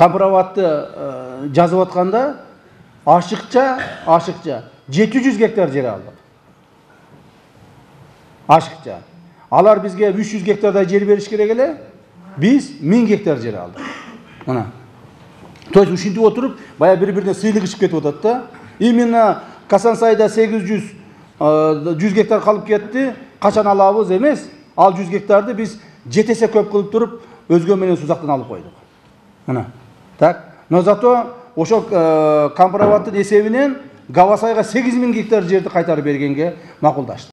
компроматты жазып атканда ашыкча ашыкча жети жүз гектар жер алдык ашыкча алар үч жүз гектардай жер бериш керек эле биз миң гектар жер алдык мына. То есть ушинтип отуруп баягы бири бирине сыйлыгышып кетип атат да. Именно касансайда сегиз жүз жүз гектар калып кетти качан алабыз эмес. Ал жүз гектарды биз жети эсе көп кылып туруп өзгө менен сузактан алып койдук. Мына. Так? Но зато ошол компроматтын эсебинен гавасайга сегиз миң гектар жерди кайтарып бергенге макулдаштык